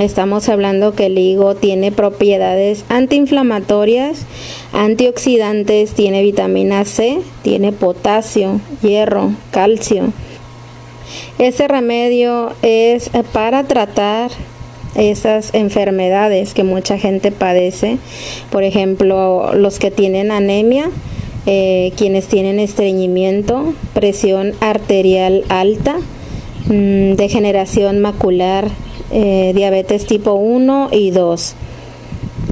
Estamos hablando que el higo tiene propiedades antiinflamatorias, antioxidantes, tiene vitamina C, tiene potasio, hierro, calcio. Este remedio es para tratar esas enfermedades que mucha gente padece, por ejemplo, los que tienen anemia, eh, quienes tienen estreñimiento, presión arterial alta, mm, degeneración macular, eh, diabetes tipo 1 y 2,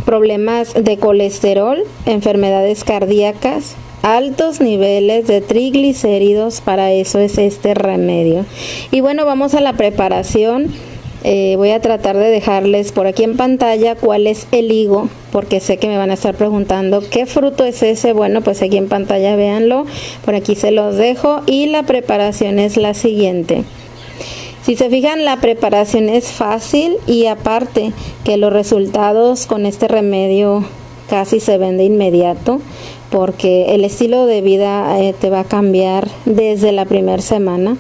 problemas de colesterol, enfermedades cardíacas, altos niveles de triglicéridos, para eso es este remedio. Y bueno, vamos a la preparación. Eh, voy a tratar de dejarles por aquí en pantalla cuál es el higo, porque sé que me van a estar preguntando qué fruto es ese. Bueno, pues aquí en pantalla véanlo, por aquí se los dejo y la preparación es la siguiente. Si se fijan, la preparación es fácil y aparte que los resultados con este remedio casi se ven de inmediato porque el estilo de vida eh, te va a cambiar desde la primera semana.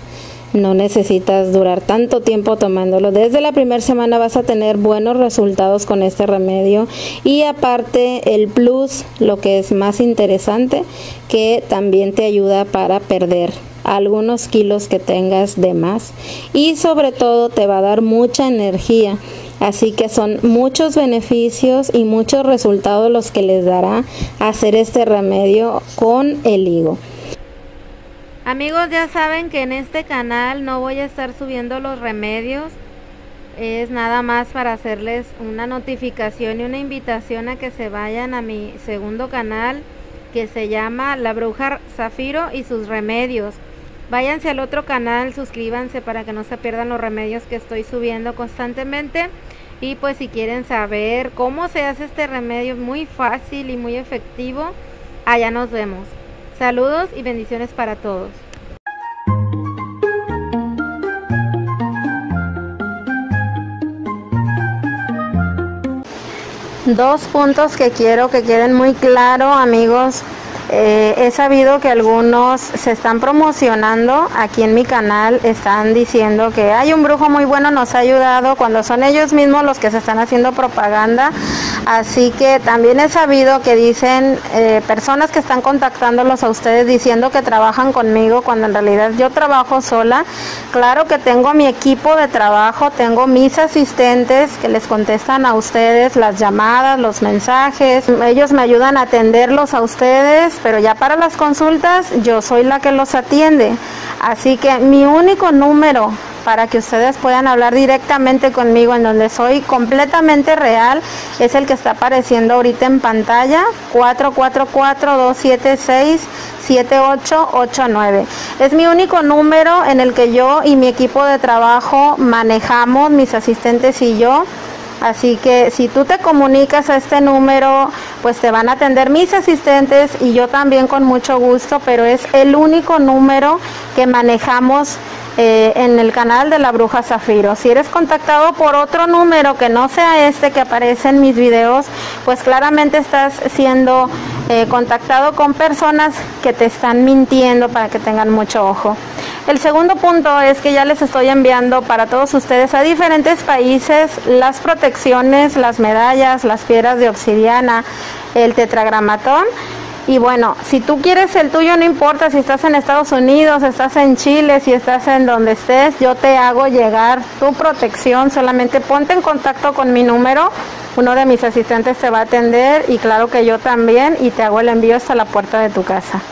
No necesitas durar tanto tiempo tomándolo. Desde la primera semana vas a tener buenos resultados con este remedio. Y aparte el plus, lo que es más interesante, que también te ayuda para perder algunos kilos que tengas de más. Y sobre todo te va a dar mucha energía. Así que son muchos beneficios y muchos resultados los que les dará hacer este remedio con el higo. Amigos, ya saben que en este canal no voy a estar subiendo los remedios. Es nada más para hacerles una notificación y una invitación a que se vayan a mi segundo canal que se llama La Bruja Zafiro y sus remedios. Váyanse al otro canal, suscríbanse para que no se pierdan los remedios que estoy subiendo constantemente. Y pues si quieren saber cómo se hace este remedio muy fácil y muy efectivo, allá nos vemos. Saludos y bendiciones para todos. Dos puntos que quiero que queden muy claros, amigos. Eh, he sabido que algunos se están promocionando aquí en mi canal, están diciendo que hay un brujo muy bueno, nos ha ayudado, cuando son ellos mismos los que se están haciendo propaganda. Así que también he sabido que dicen eh, personas que están contactándolos a ustedes diciendo que trabajan conmigo cuando en realidad yo trabajo sola. Claro que tengo mi equipo de trabajo, tengo mis asistentes que les contestan a ustedes las llamadas, los mensajes. Ellos me ayudan a atenderlos a ustedes pero ya para las consultas yo soy la que los atiende. Así que mi único número para que ustedes puedan hablar directamente conmigo en donde soy completamente real es el que está apareciendo ahorita en pantalla 444-276-7889. Es mi único número en el que yo y mi equipo de trabajo manejamos, mis asistentes y yo Así que si tú te comunicas a este número, pues te van a atender mis asistentes y yo también con mucho gusto, pero es el único número que manejamos eh, en el canal de la Bruja Zafiro. Si eres contactado por otro número que no sea este que aparece en mis videos, pues claramente estás siendo eh, contactado con personas que te están mintiendo para que tengan mucho ojo. El segundo punto es que ya les estoy enviando para todos ustedes a diferentes países las protecciones, las medallas, las piedras de obsidiana, el tetragramatón. Y bueno, si tú quieres el tuyo, no importa si estás en Estados Unidos, estás en Chile, si estás en donde estés, yo te hago llegar tu protección. Solamente ponte en contacto con mi número, uno de mis asistentes te va a atender y claro que yo también y te hago el envío hasta la puerta de tu casa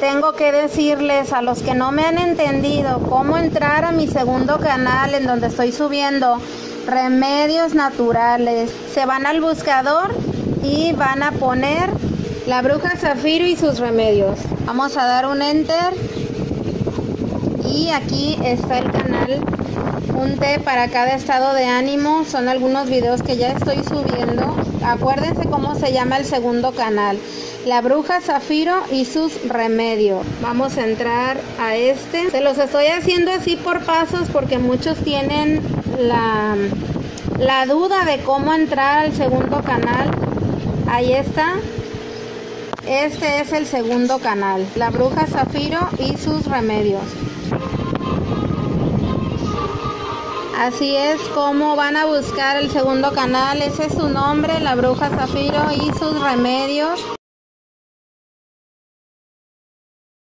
tengo que decirles a los que no me han entendido cómo entrar a mi segundo canal en donde estoy subiendo remedios naturales. Se van al buscador y van a poner la bruja zafiro y sus remedios. Vamos a dar un enter y aquí está el canal un té para cada estado de ánimo son algunos videos que ya estoy subiendo acuérdense cómo se llama el segundo canal la bruja zafiro y sus remedios. Vamos a entrar a este. Se los estoy haciendo así por pasos porque muchos tienen la, la duda de cómo entrar al segundo canal. Ahí está. Este es el segundo canal, la bruja zafiro y sus remedios. Así es como van a buscar el segundo canal. Ese es su nombre, la bruja Zafiro y sus remedios.